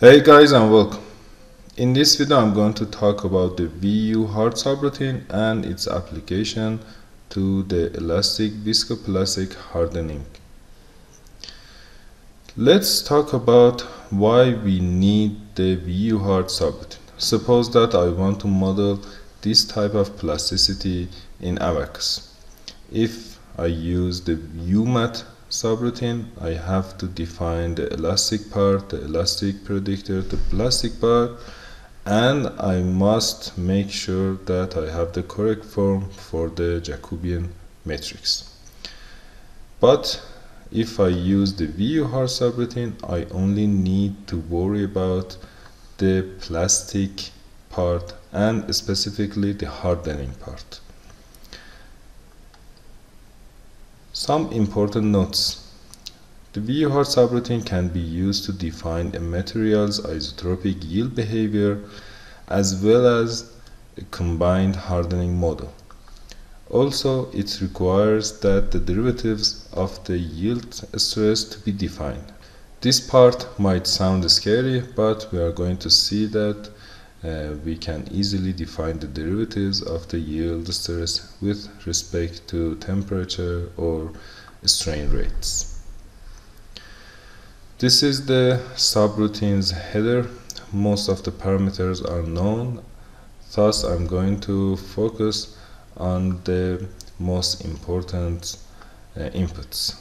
Hey guys and welcome. In this video I'm going to talk about the VUHARD subroutine and its application to the elastic viscoplastic hardening. Let's talk about why we need the VUHARD subroutine. Suppose that I want to model this type of plasticity in ABAQUS. If I use the UMAT subroutine I have to define the elastic part, the elastic predictor, the plastic part and I must make sure that I have the correct form for the Jacobian matrix. But if I use the VUHARD subroutine I only need to worry about the plastic part and specifically the hardening part. Some important notes. The VUHARD subroutine can be used to define a material's isotropic yield behavior as well as a combined hardening model. Also, it requires that the derivatives of the yield stress to be defined. This part might sound scary, but we are going to see that uh, we can easily define the derivatives of the yield stress with respect to temperature or strain rates. This is the subroutine's header. Most of the parameters are known, thus I'm going to focus on the most important uh, inputs.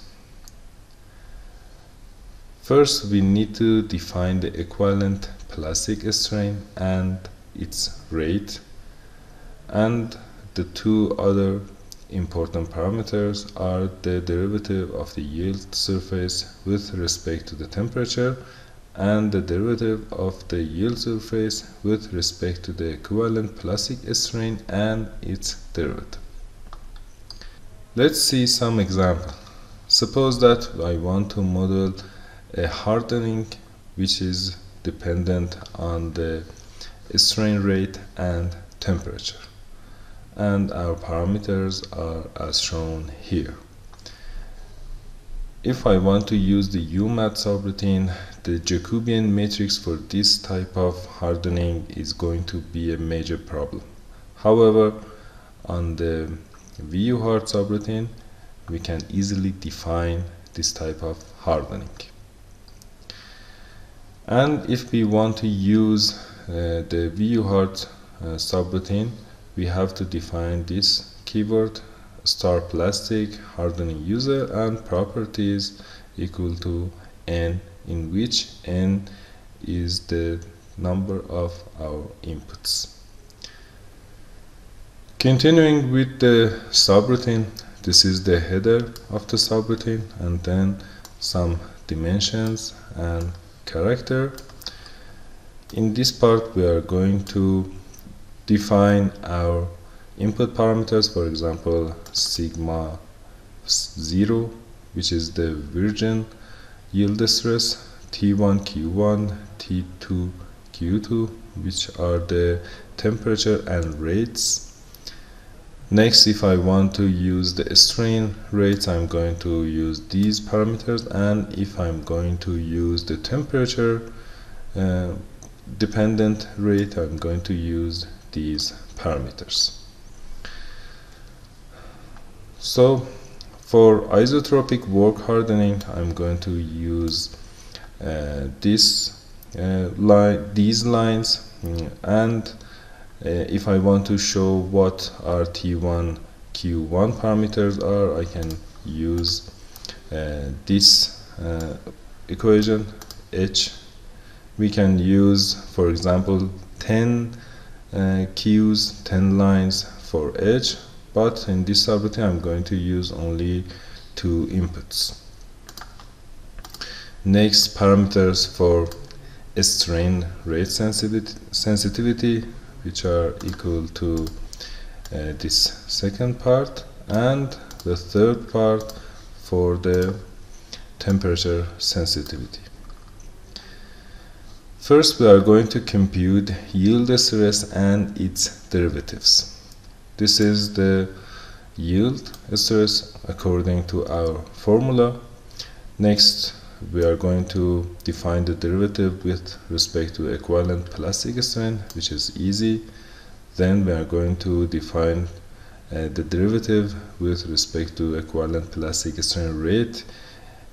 First, we need to define the equivalent plastic strain and its rate and the two other important parameters are the derivative of the yield surface with respect to the temperature and the derivative of the yield surface with respect to the equivalent plastic strain and its derivative. Let's see some example. Suppose that I want to model a hardening which is dependent on the strain rate and temperature. And our parameters are as shown here. If I want to use the UMAT subroutine the Jacobian matrix for this type of hardening is going to be a major problem. However on the VUHARD subroutine we can easily define this type of hardening and if we want to use uh, the VUHARD uh, subroutine we have to define this keyword star plastic hardening user and properties equal to n in which n is the number of our inputs. Continuing with the subroutine this is the header of the subroutine and then some dimensions and character. In this part we are going to define our input parameters for example sigma 0 which is the virgin yield stress T1 Q1 T2 Q2 which are the temperature and rates Next, if I want to use the strain rates, I'm going to use these parameters and if I'm going to use the temperature uh, dependent rate, I'm going to use these parameters. So for isotropic work hardening, I'm going to use uh, this uh, line, these lines mm, and if I want to show what our T1 Q1 parameters are I can use uh, this uh, equation H. We can use for example 10 uh, Qs 10 lines for H but in this subroutine I'm going to use only two inputs. Next parameters for strain rate sensitivity, sensitivity which are equal to uh, this second part and the third part for the temperature sensitivity. First we are going to compute yield stress and its derivatives. This is the yield stress according to our formula. Next we are going to define the derivative with respect to equivalent plastic strain which is easy. Then we are going to define uh, the derivative with respect to equivalent plastic strain rate.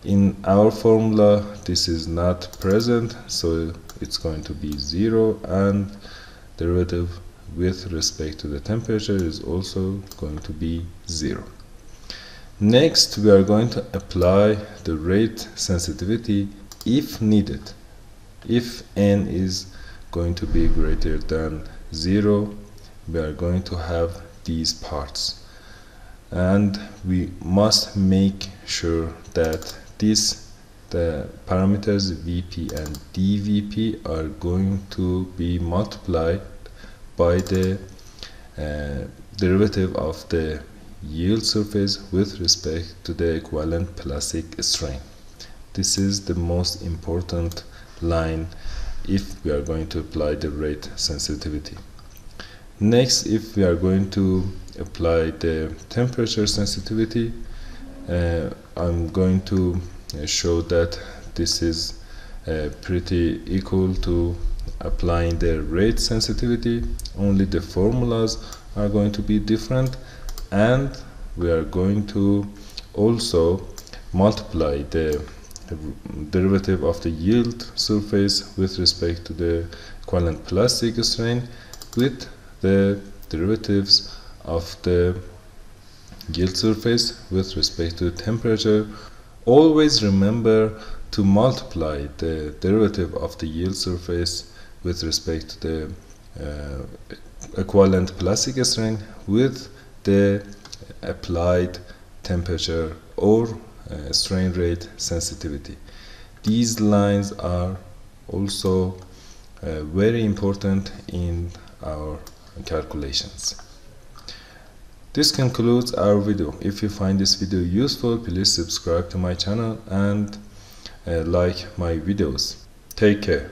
In our formula this is not present so it's going to be zero and derivative with respect to the temperature is also going to be zero next we are going to apply the rate sensitivity if needed. If n is going to be greater than zero we are going to have these parts. And we must make sure that this the parameters vp and dvp are going to be multiplied by the uh, derivative of the yield surface with respect to the equivalent plastic strain. This is the most important line if we are going to apply the rate sensitivity. Next if we are going to apply the temperature sensitivity uh, I'm going to uh, show that this is uh, pretty equal to applying the rate sensitivity. Only the formulas are going to be different and we are going to also multiply the derivative of the yield surface with respect to the equivalent plastic strain with the derivatives of the yield surface with respect to temperature. Always remember to multiply the derivative of the yield surface with respect to the uh, equivalent plastic strain with the applied temperature or uh, strain rate sensitivity these lines are also uh, very important in our calculations. This concludes our video. If you find this video useful, please subscribe to my channel and uh, like my videos. Take care.